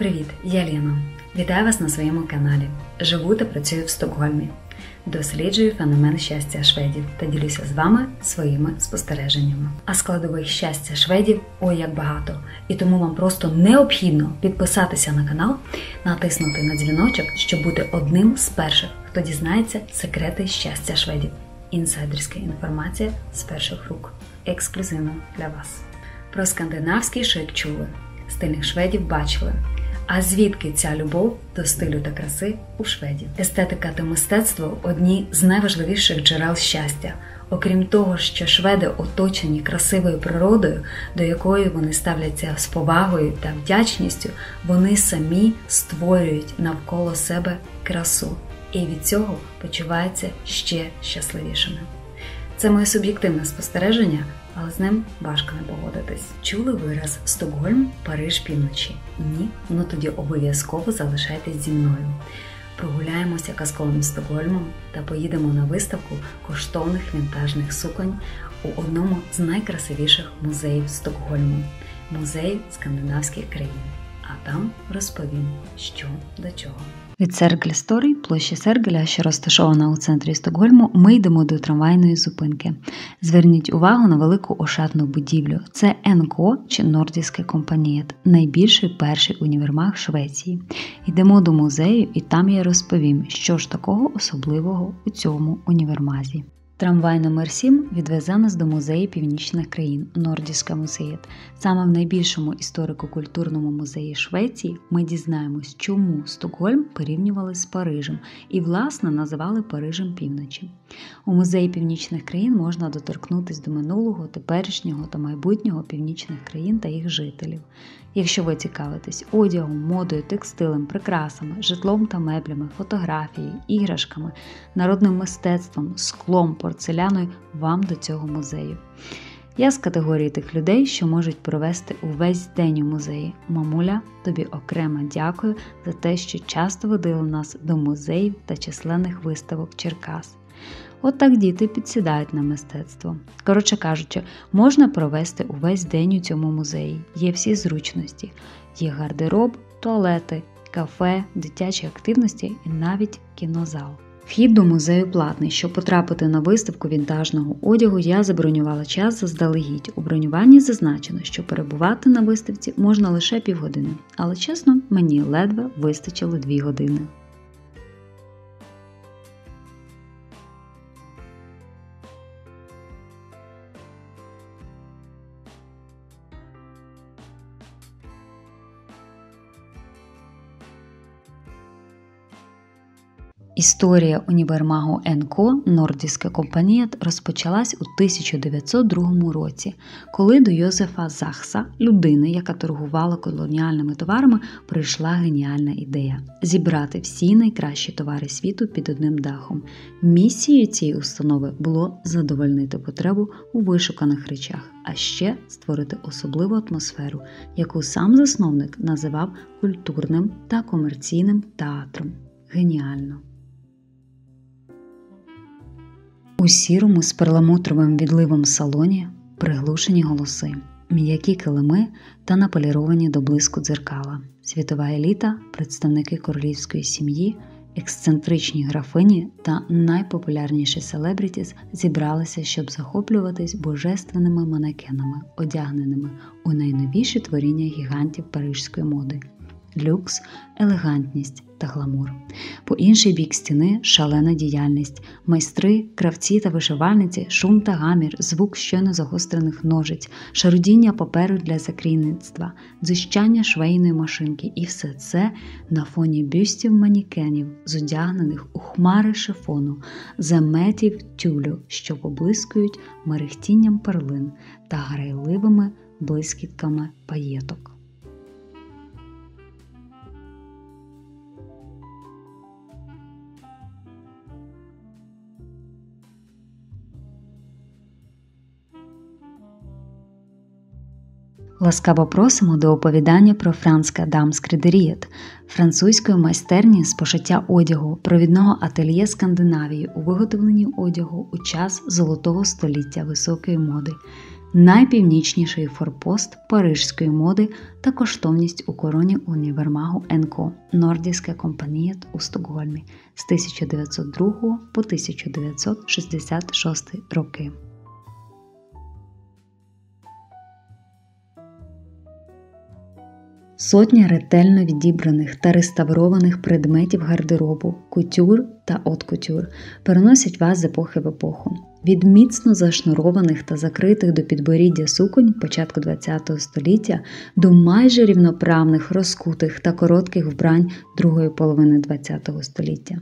Привіт, я Ліна. Вітаю вас на своєму каналі. Живу та працюю в Стокгольмі. Досліджую феномен щастя шведів та ділюся з вами своїми спостереженнями. А складових щастя шведів ой як багато, і тому вам просто необхідно підписатися на канал, натиснути на дзвіночок, щоб бути одним з перших, хто дізнається секрети щастя шведів. Інсайдерська інформація з перших рук. Ексклюзивно для вас. Про скандинавський шик чули, стильних шведів бачили. А звідки ця любов до стилю та краси у шведів? Естетика та мистецтво одні з найважливіших джерел щастя. Окрім того, що шведи оточені красивою природою, до якої вони ставляться з повагою та вдячністю, вони самі створюють навколо себе красу і від цього почуваються ще щасливішими. Це моє суб'єктивне спостереження, але з ним важко не погодитись. Чули вираз Стокгольм, Париж півночі? Ні? Ну тоді обов'язково залишайтесь зі мною. Прогуляємося казковим Стокгольмом та поїдемо на виставку коштовних вінтажних суконь у одному з найкрасивіших музеїв Стокгольму музей скандинавських країн. А там розповім, що до чого. Від Сергель Сторій, площі Сергеля, що розташована у центрі Стокгольму, ми йдемо до трамвайної зупинки. Зверніть увагу на велику ошатну будівлю. Це НКО чи Нордійське компанієт, найбільший перший універмаг Швеції. Йдемо до музею, і там я розповім, що ж такого особливого у цьому універмазі. Трамвай номер 7 відвезе нас до музею північних країн Нордіска музеєт. Саме в найбільшому історико-культурному музеї Швеції ми дізнаємось, чому Стокгольм порівнювали з Парижем і, власне, називали Парижем півночі. У музеї північних країн можна доторкнутися до минулого, теперішнього та майбутнього північних країн та їх жителів. Якщо ви цікавитесь одягом, модою, текстилем, прикрасами, житлом та меблями, фотографією, іграшками, народним мистецтвом, склом, порцеляною, вам до цього музею. Я з категорії тих людей, що можуть провести увесь день у музеї. Мамуля, тобі окремо дякую за те, що часто водила нас до музеїв та численних виставок Черкас. От так діти підсідають на мистецтво. Коротше кажучи, можна провести увесь день у цьому музеї. Є всі зручності, є гардероб, туалети, кафе, дитячі активності і навіть кінозал. Вхід до музею платний. Щоб потрапити на виставку вінтажного одягу, я забронювала час заздалегідь. У бронюванні зазначено, що перебувати на виставці можна лише півгодини, але чесно, мені ледве вистачило дві години. Історія універмагу НКО Нордіська компанія розпочалась у 1902 році, коли до Йозефа Захса, людини, яка торгувала колоніальними товарами, прийшла геніальна ідея зібрати всі найкращі товари світу під одним дахом. Місією цієї установи було задовольнити потребу у вишуканих речах, а ще створити особливу атмосферу, яку сам засновник називав культурним та комерційним театром. Геніально! У сірому з перламутровим відливом салоні приглушені голоси, м'які килими та наполіровані до блиску дзеркала, світова еліта, представники королівської сім'ї, ексцентричні графині та найпопулярніші селебрітіс зібралися, щоб захоплюватись божественними манекенами, одягненими у найновіші творіння гігантів парижської моди люкс, елегантність та гламур. По інший бік стіни шалена діяльність, майстри, кравці та вишивальниці, шум та гамір, звук щойно загострених ножиць, шарудіння паперу для закрійництва, дзищання швейної машинки, і все це на фоні бюстів манікенів, зодягнених у хмари шифону, заметів тюлю, що поблискують мерехтінням перлин та грайливими блискітками паєток. Ласкаво просимо до оповідання про Франська Дамскридерієт, французької майстерні з пошиття одягу, провідного ательє Скандинавії у виготовленні одягу у час золотого століття високої моди. найпівнічніший форпост парижської моди та коштовність у короні універмагу НКО Нордійська компанія у Стокгольмі з 1902 по 1966 роки. Сотня ретельно відібраних та реставрованих предметів гардеробу, кутюр та от-кутюр переносять вас з епохи в епоху. Від міцно зашнурованих та закритих до підборіддя суконь початку ХХ століття до майже рівноправних, розкутих та коротких вбрань другої половини ХХ століття.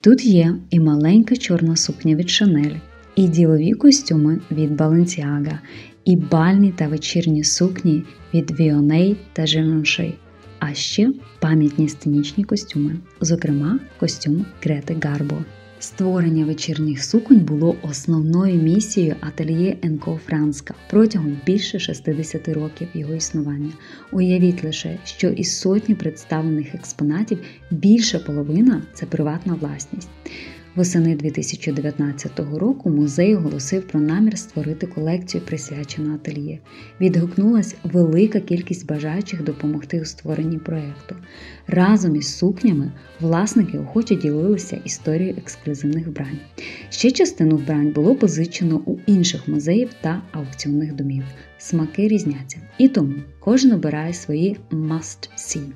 Тут є і маленька чорна сукня від Шанель, і ділові костюми від Баленсіага, і бальні та вечірні сукні від Віоней та Живанши, а ще пам'ятні сценічні костюми, зокрема костюм Грети Гарбо. Створення вечірніх суконь було основною місією ательє Енко Франска протягом більше 60 років його існування. Уявіть лише, що із сотні представлених експонатів більша половина це приватна власність. Восени 2019 року музей оголосив про намір створити колекцію присвячену ательє. Відгукнулась велика кількість бажаючих допомогти у створенні проєкту. Разом із сукнями власники охоче ділилися історією ексклюзивних вбрань. Ще частину вбрань було позичено у інших музеїв та аукціонних домів. Смаки різняться, і тому кожен обирає свої must-see.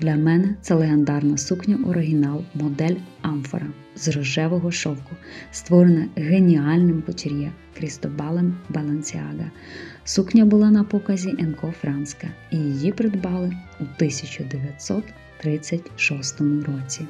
Для мене це легендарна сукня оригінал, модель Амфора з рожевого шовку, створена геніальним кутюр'є Крістобалем Балансіага. Сукня була на показі Енко Франска і її придбали у 1936 році.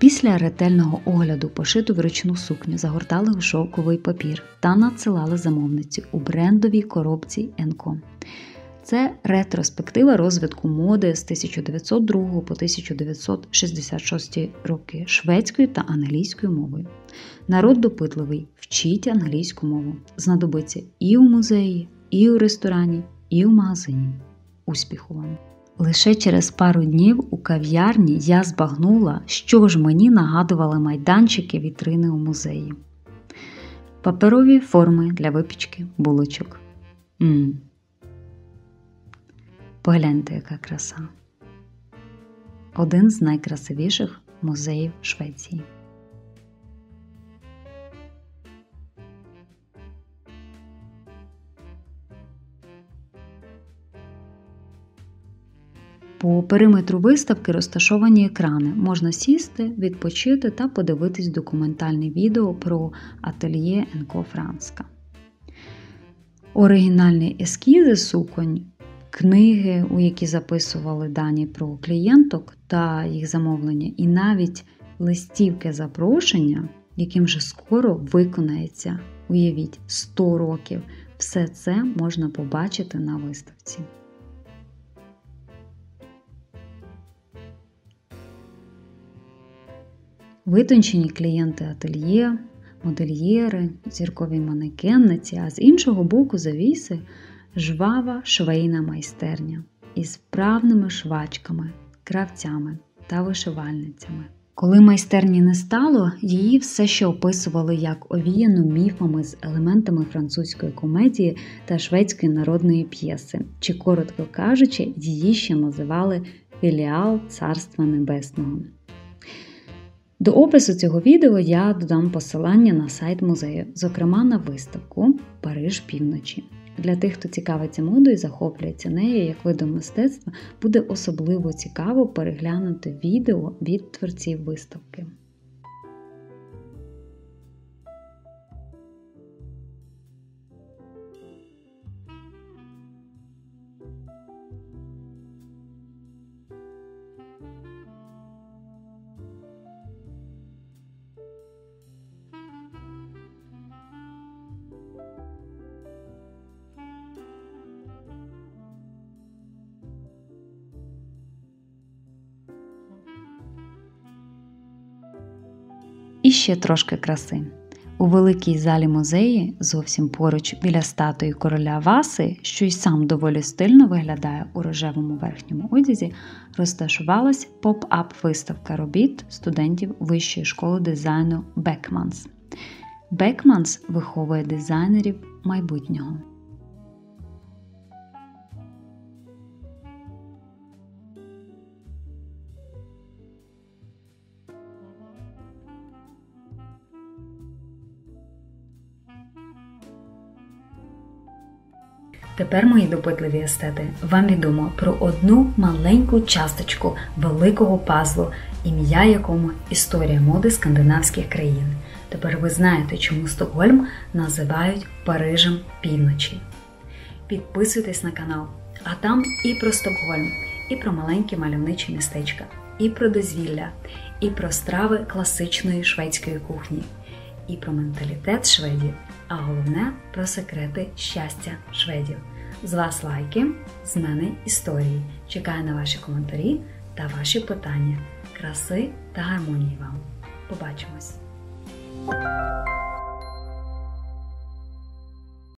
Після ретельного огляду пошиту вручну сукню загортали у шовковий папір та надсилали замовниці у брендовій коробці Енко. Це ретроспектива розвитку моди з 1902 по 1966 роки шведською та англійською мовою. Народ допитливий, вчіть англійську мову. Знадобиться і у музеї, і у ресторані, і у магазині. Успіху вам! Лише через пару днів у кав'ярні я збагнула, що ж мені нагадували майданчики вітрини у музеї. Паперові форми для випічки булочок. М Погляньте, яка краса. Один з найкрасивіших музеїв Швеції. По периметру виставки розташовані екрани. Можна сісти, відпочити та подивитись документальне відео про ательє Енко Франска. Оригінальні ескізи суконь, книги, у які записували дані про клієнток та їх замовлення, і навіть листівки запрошення, яким вже скоро виконається, уявіть, 100 років. Все це можна побачити на виставці. Витончені клієнти ательє, модельєри, зіркові манекенниці, а з іншого боку завіси жвава швейна майстерня із вправними швачками, кравцями та вишивальницями. Коли майстерні не стало, її все ще описували як овіяну міфами з елементами французької комедії та шведської народної п'єси, чи, коротко кажучи, її ще називали філіал Царства Небесного. До опису цього відео я додам посилання на сайт музею, зокрема на виставку Париж півночі. Для тих, хто цікавиться модою і захоплюється нею як видом мистецтва, буде особливо цікаво переглянути відео від творців виставки. І ще трошки краси. У великій залі музею, зовсім поруч біля статуї короля Васи, що й сам доволі стильно виглядає у рожевому верхньому одязі, розташувалась поп-ап виставка робіт студентів Вищої школи дизайну Бекманс. Бекманс виховує дизайнерів майбутнього. Тепер, мої допитливі естети, вам відомо про одну маленьку часточку великого пазлу, ім'я якому історія моди скандинавських країн. Тепер ви знаєте, чому Стокгольм називають Парижем півночі. Підписуйтесь на канал, а там і про Стокгольм, і про маленькі мальовничі містечка, і про дозвілля, і про страви класичної шведської кухні, і про менталітет шведів, а головне про секрети щастя шведів. З вас лайки, з мене історії. Чекаю на ваші коментарі та ваші питання. Краси та гармонії вам. Побачимось!